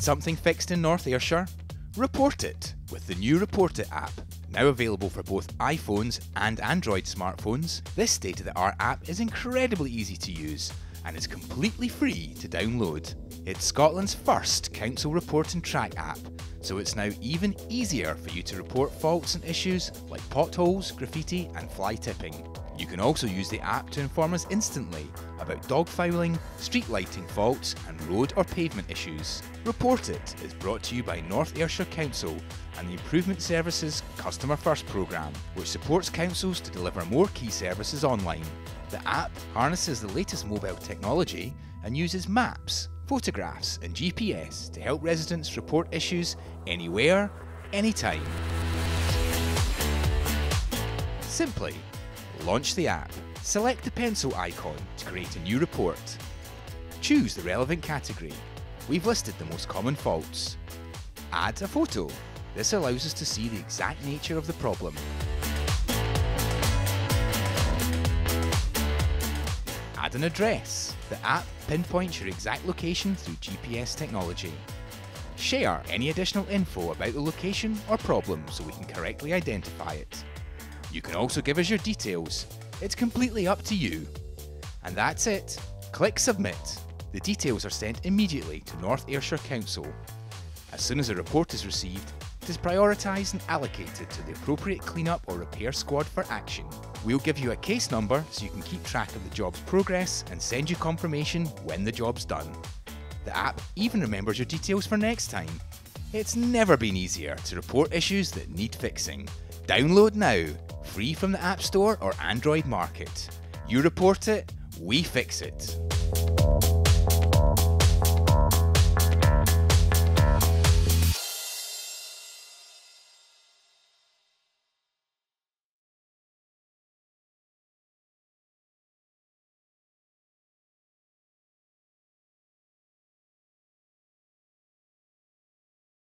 Need something fixed in North Ayrshire? Report it with the new Report It app. Now available for both iPhones and Android smartphones, this state of the art app is incredibly easy to use and is completely free to download. It's Scotland's first council report and track app, so it's now even easier for you to report faults and issues like potholes, graffiti, and fly tipping. You can also use the app to inform us instantly about dog fouling, street lighting faults, and road or pavement issues. Report It is brought to you by North Ayrshire Council and the Improvement Services Customer First programme, which supports councils to deliver more key services online. The app harnesses the latest mobile technology and uses maps, photographs, and GPS to help residents report issues anywhere, anytime. Simply, launch the app, select the pencil icon to create a new report. Choose the relevant category. We've listed the most common faults. Add a photo. This allows us to see the exact nature of the problem. Add an address. The app pinpoints your exact location through GPS technology. Share any additional info about the location or problem so we can correctly identify it. You can also give us your details. It's completely up to you. And that's it. Click Submit. The details are sent immediately to North Ayrshire Council. As soon as a report is received, it is prioritised and allocated to the appropriate clean-up or repair squad for action. We'll give you a case number so you can keep track of the job's progress and send you confirmation when the job's done. The app even remembers your details for next time. It's never been easier to report issues that need fixing. Download now, free from the App Store or Android Market. You report it, we fix it.